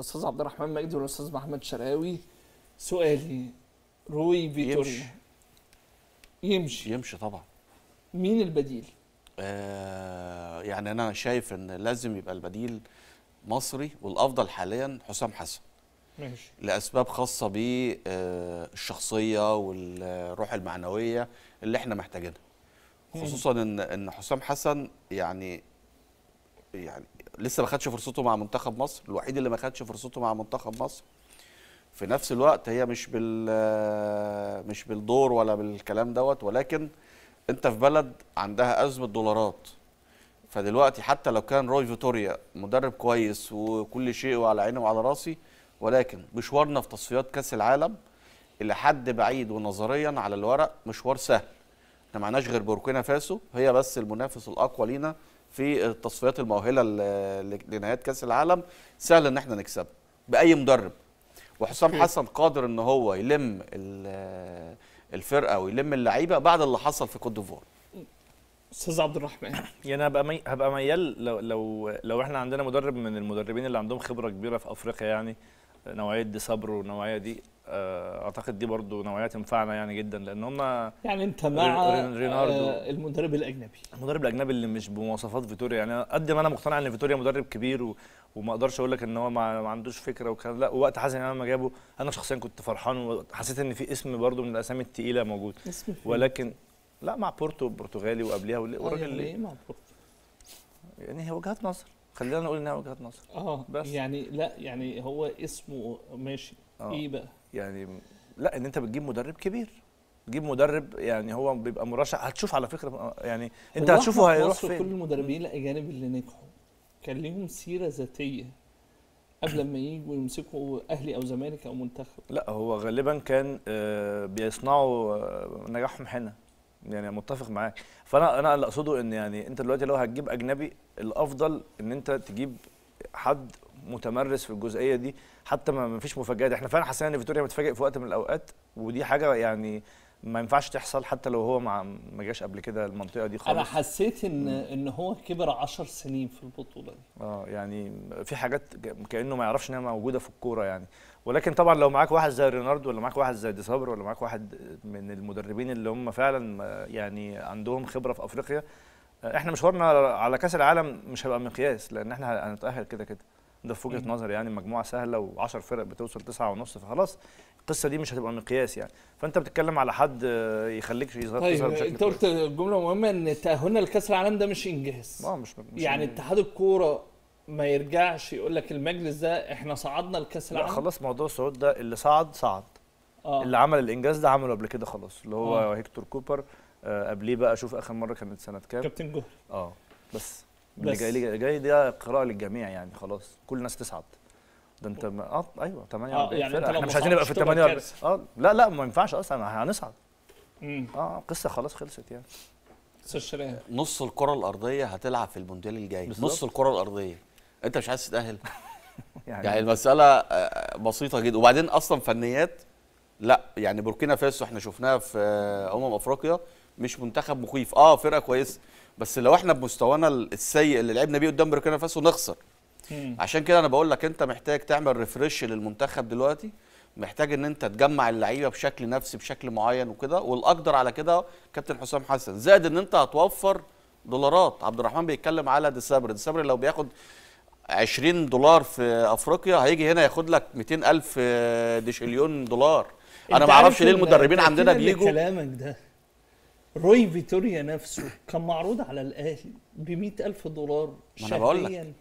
أستاذ عبد الرحمن مجدي والأستاذ محمد شراوي. سؤالي روي فيتوريا. يمشي. يمشي. يمشي طبعا. مين البديل؟ آه يعني أنا شايف إن لازم يبقى البديل مصري والأفضل حاليا حسام حسن. ماشي. لأسباب خاصة بالشخصيه والروح المعنوية اللي إحنا محتاجينها. خصوصا إن إن حسام حسن يعني يعني لسه ما خدش فرصته مع منتخب مصر الوحيد اللي ما خدش فرصته مع منتخب مصر. في نفس الوقت هي مش بال مش بالدور ولا بالكلام دوت ولكن انت في بلد عندها أزمة دولارات. فدلوقتي حتى لو كان روي فيتوريا مدرب كويس وكل شيء وعلى عيني وعلى راسي ولكن مشوارنا في تصفيات كأس العالم إلى حد بعيد ونظريا على الورق مشوار سهل. إحنا معناش غير بوركينا فاسو هي بس المنافس الأقوى لينا في التصفيات المؤهله ل- لنهايات كأس العالم سهل إن إحنا نكسب بأي مدرب وحسام. حسن قادر إن هو يلم ال- الفرقة ويلم اللعيبة بعد اللي حصل في كوت ديفوار أستاذ عبد الرحمن يعني هبقى مي... هبقى ميال لو لو لو إحنا عندنا مدرب من المدربين اللي عندهم خبرة كبيرة في أفريقيا يعني نوعية ديسابر والنوعيه دي أعتقد دي برضو نوعية تنفعنا يعني جدا لأن هم يعني أنت مع رين- ريناردو. آه، المدرب الأجنبي المدرب الأجنبي اللي مش بمواصفات فيتوريا يعني قد ما أنا مقتنع إن فيتوريا مدرب كبير و... وما أقدرش أقول لك إن هو ما, عندوش فكرة وكان لأ وقت حسن امام ما جابه أنا شخصيا كنت فرحان وحسيت إن في اسم برضو من الأسامي الثقيله موجود فين؟ ولكن لأ مع بورتو برتغالي وقبليها آه، والراجل يعني إيه مع بورتو؟ يعني هي وجهات نظر خلينا نقول إنها وجهات نظر. آه بس. يعني لا يعني هو اسمه ماشي. آه. إيه بقى؟ يعني لا إن أنت بتجيب مدرب كبير. تجيب مدرب يعني هو بيبقى مرشح. هتشوف على فكرة يعني أنت هتشوفه هيروح مصر كل فين المدربين الأجانب اللي نجحوا كان ليهم سيرة ذاتية قبل ما يجوا يمسكوا أهلي أو زمالك أو منتخب. لا هو غالبا كان آه، بيصنعوا آه، نجاحهم هنا يعني متفق معاك. فأنا أنا اللي أقصده إن يعني أنت دلوقتي لو هتجيب أجنبي الأفضل إن أنت تجيب حد متمرس في الجزئية دي حتى ما فيش مفاجآت. إحنا فعلا حسينا إن فيتوريا متفاجئ في وقت من الأوقات ودي حاجة يعني ما ينفعش تحصل حتى لو هو مع ما جاش قبل كده المنطقة دي خالص. أنا حسيت إن إن هو كبر عشر سنين في البطولة دي. آه يعني في حاجات كأنه ما يعرفش انها موجودة في الكورة يعني. ولكن طبعا لو معاك واحد زي ريناردو ولا معاك واحد زي دي صبر ولا معاك واحد من المدربين اللي هم فعلا يعني عندهم خبرة في أفريقيا آه، إحنا مشوارنا على كأس العالم مش هيبقى مقياس لأن إحنا هنتأهل كده كده. ده في وجهة. نظري يعني مجموعة سهلة و10 فرق بتوصل تسعة ونص فخلاص القصة دي مش هتبقى مقياس يعني. فأنت بتتكلم على حد آه، يخليك يظهر طيب بشكل أنت قلت جملة مهمة إن تاهلنا لكاس العالم ده مش إنجاز. آه مش, مش يعني اتحاد الكورة ما يرجعش يقول لك المجلس ده إحنا صعدنا لكاس لا العالم؟ خلاص موضوع الصعود ده اللي صعد صعد. آه. اللي عمل الإنجاز ده عمله قبل كده خلاص اللي هو آه. هيكتور كوبر. آه قبليه بقى أشوف آخر مرة كانت سنة كام. كابتن جوهري آه بس. اللي بس. جاي لي جاي ده قراءة للجميع يعني خلاص. كل الناس تصعد ده انت ما آه أيوه 48 آه، يعني فرقة. أنت لو إحنا مش عايزين نبقى في صعدتش تبقى 48 كارثة. آه لا لا ما ينفعش أصلا. هنصعد امم آه قصة خلاص خلصت يعني. نص الكرة الأرضية هتلعب في المونديال الجاي. بالظبط. نص الكرة الأرضية. أنت مش عايز تتأهل؟ يعني, يعني المسألة آه، بسيطة جدا. وبعدين أصلا فنيات لا يعني بوركينا فاسو إحنا شفناها في آه، أمم أفريقيا مش منتخب مخيف. آه فرقة كويسة. بس لو إحنا بمستوانا السيء اللي لعبنا بيه قدام بوركينا فاسو نخسر. عشان كده أنا بقول لك انت محتاج تعمل refresh للمنتخب دلوقتي. محتاج ان انت تجمع اللعيبة بشكل نفسي بشكل معين وكده. والاقدر على كده كابتن حسام حسن. زائد ان انت هتوفر دولارات. عبد الرحمن بيتكلم على ديسابر ديسابر لو بياخد 20 دولار في أفريقيا هيجي هنا ياخد لك 200 ألف ديشليون دولار. أنا ما أعرفش ليه ال- المدربين عندنا بيجوا لكلامك ده روي فيتوريا نفسه كان معروض على الاهلي ب ألف دولار. شهريا.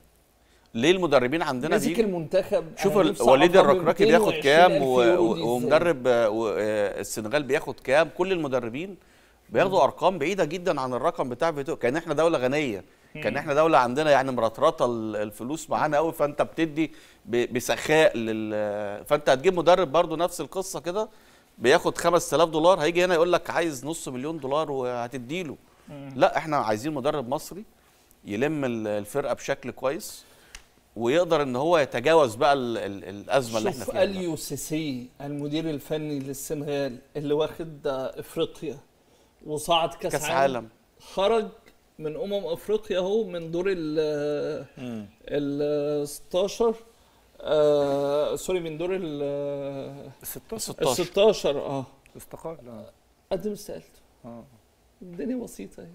ليه المدربين عندنا مسك بيجوا المنتخب شوف وليد الركراكي 220 بياخد كام و- دي؟ ومدرب آه، و- السنغال بياخد كام؟ كل المدربين بياخدوا أرقام بعيدة جدا عن الرقم بتاع فيتو. كان إحنا دولة غنية. كان إحنا دولة عندنا يعني مرطرطه ال- الفلوس معانا قوي فأنت بتدي ب- بسخاء لل فأنت هتجيب مدرب برضو نفس القصة كده؟ بياخد 5000 دولار هيجي هنا يقول لك عايز نص مليون دولار وهتديله. لا إحنا عايزين مدرب مصري يلم ال- الفرقة بشكل كويس ويقدر إن هو يتجاوز بقى ال ال الأزمة اللي إحنا شوف فيها. أليو سيسي المدير الفني للسنغال اللي واخد إفريقيا وصعد كأس, كأس عالم خرج من أمم إفريقيا أهو من دور ال ال 16 آه سوري من دور ال ال 16 ال 16 آه. استقال آه. قدم استقالته آه. الدنيا بسيطة. اهي